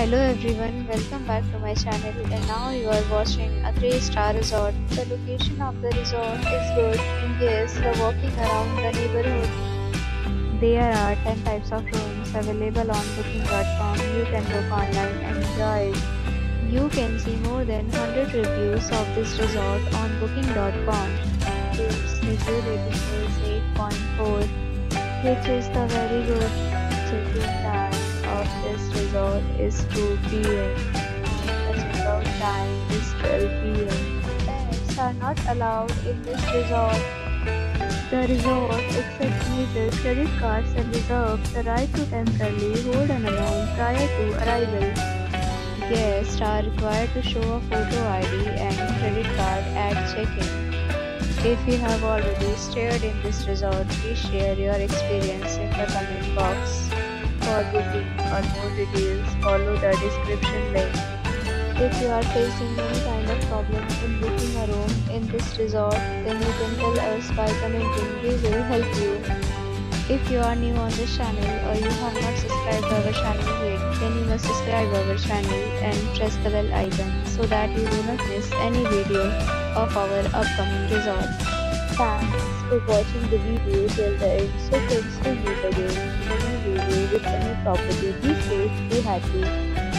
Hello everyone, welcome back to my channel and now you are watching a 3 star resort. The location of the resort is good and guests love walking around the neighborhood. There are 10 types of rooms available on booking.com. You can book online and enjoy. You can see more than 100 reviews of this resort on booking.com. Its review rating is 8.4 which is the very good. Check-in time of resort is 2 p.m. checkout time is 12 p.m. Pets are not allowed in this resort. The resort accepts major credit cards and reserves the right to temporarily hold an amount prior to arrival. Guests are required to show a photo ID and credit card at check-in. If you have already stayed in this resort, please share your experience in. For booking or more details, follow the description link. If you are facing any kind of problem in booking a room in this resort, then you can tell us by commenting. We will help you. If you are new on this channel or you have not subscribed to our channel yet, then you must subscribe our channel and press the bell icon so that you do not miss any video of our upcoming resort. Thanks for watching the video till the end. So thanks will meet again in a new video with a